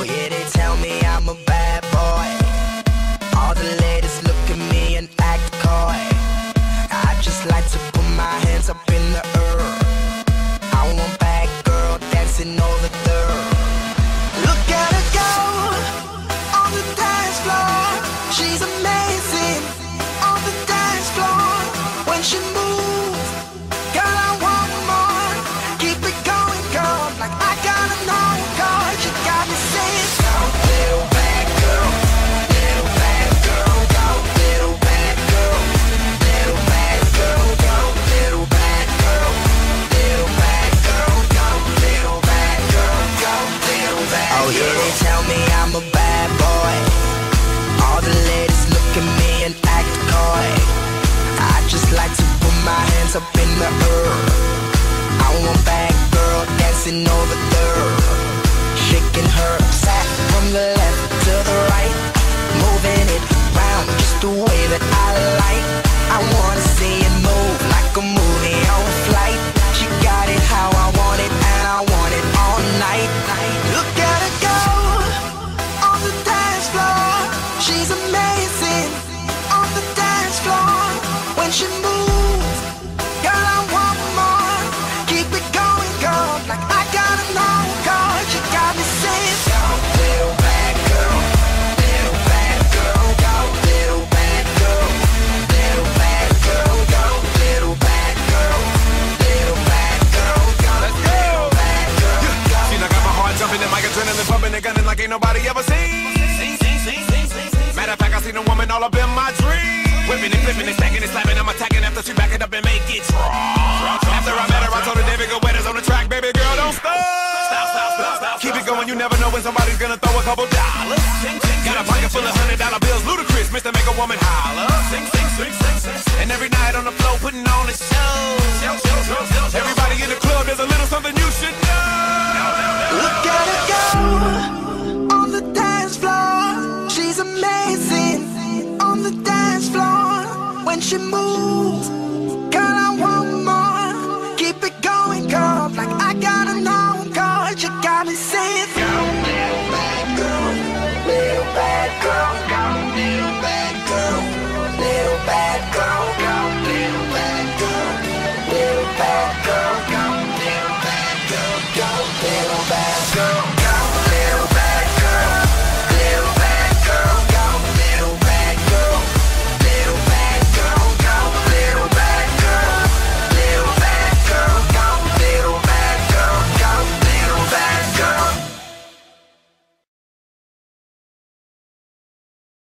Oh yeah, they tell hands up in the air. I want back, girl, dancing over there. ain't nobody ever seen. Matter of fact, I seen a woman all up in my dream. Whipping and flipping and stacking and slapping, I'm attacking after she back it up and make it strong. After I met her, I told her, David, Guetta's on the track, baby girl, don't stop. Keep it going, you never know when somebody's gonna throw a couple dollars. Got a pocket full of hundred dollar bills, Ludacris, Mr. Make a Woman holler. And every night on the floor, putting on a show. she moves.